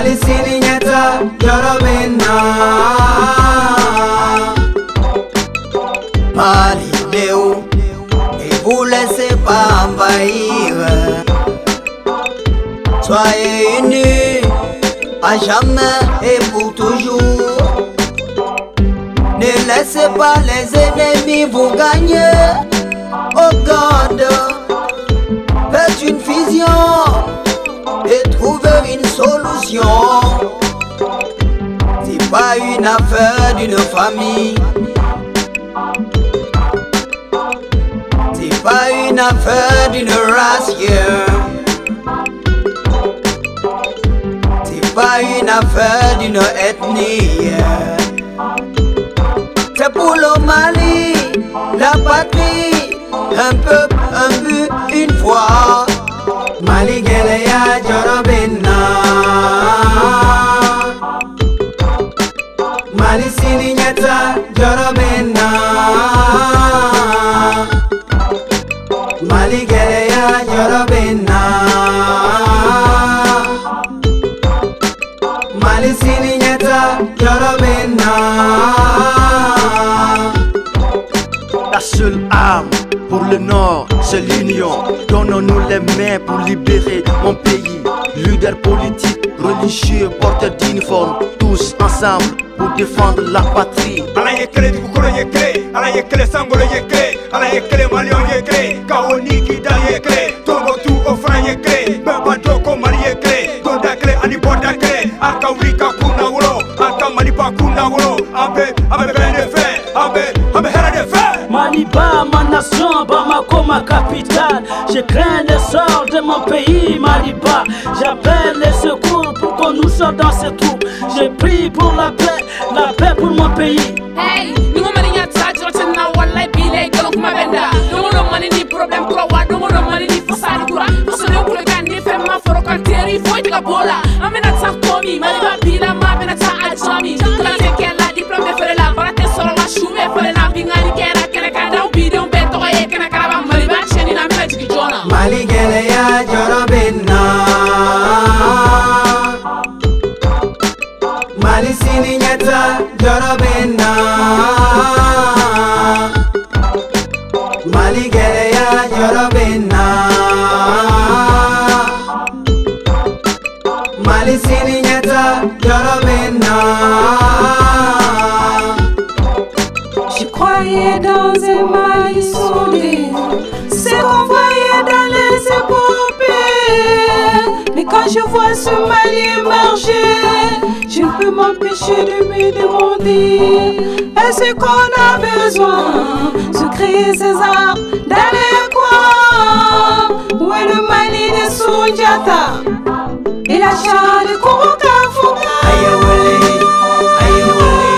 mali sini ɲɛta jɔrɔ bɛ na mali denw ne vous laissez pas envahir soyez unis à jamais et pour toujours ne laissez pas les ennemis vous gagner oh God faites une fusion et trouvez une solution c'est pas une affaire d'une famille C'est pas une affaire d'une race, yeah. C'est pas une affaire d'une ethnie, yeah. C'est pour le Mali, la patrie, un peuple, un Mali. Mali Mali sini jɔrɔ bɛ na La seule arme pour le Nord, c'est l'union. Donnons-nous les mains pour libérer mon pays. Leaders politiques, religieux, porteurs d'uniforme, tous ensemble pour défendre la patrie. ala ye kelen dugukolo ye kelen ala ye kelen sankolo ye kelen ala ye ni kida ye kelen tɔnbɔtu o fana ye b'a dɔn ko mali ye kelen donda kelen ani bɔda kelen a ka wuli ka kun na wolo. A ka mali ba kun na wolo. An bɛ an bɛ bɛn de fɛ an bɛ an bɛ hɛrɛ de fɛ Maliba, ma nation, Bamako, ma capitale. Je crains le sort de mon pays, Maliba. J'appelle les secours nous sorte dans ces troupes. Je prie pour la paix, la paix pour mon pays. Hey, foi tiga bola. Amena ta komi mani ba bila ma bena ta ajami. Ce Mali émerger, je peux m'empêcher de me demander Est-ce qu'on a besoin de créer ces arbres d'aller quoi Où est le Mali de Sundiata? Et la charte de Kouroukafoura Ayewele, ayewele,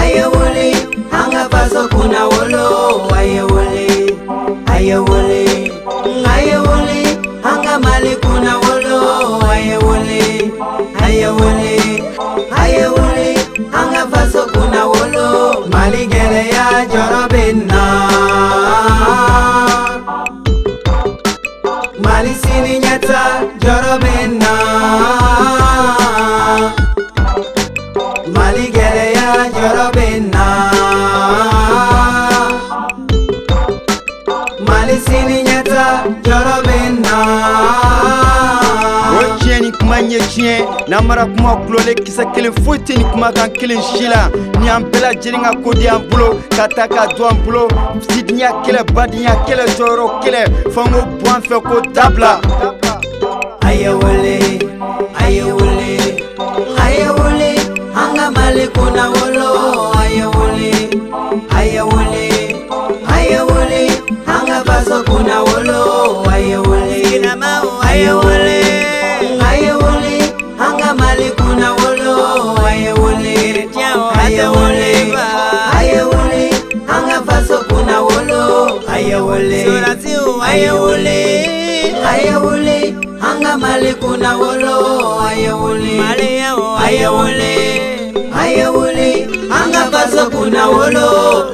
ayewele, anga. Ayewele, ayewele, anga baso kuna wolo. Mali gɛlɛya jɔrɔ bɛ na. Mali sini ɲɛta jɔrɔ bɛ na tiɲɛ n'an mara kuma kulɔlen kisɛ kelen foyi tɛ kuma kan kelen si la ni an bɛɛ lajɛlen ka ko di an bolo ka ta ka do an bolo sidiya kɛlɛ badenya kɛlɛ jɔyɔrɔ kɛlɛ fango bɔ an fɛ ko dabila. a ye wele a ye wolo a ye wele a ye wele wolo. A ye wele a. kuna wolo ayewule ayewule ayewule anga kaso kuna wolo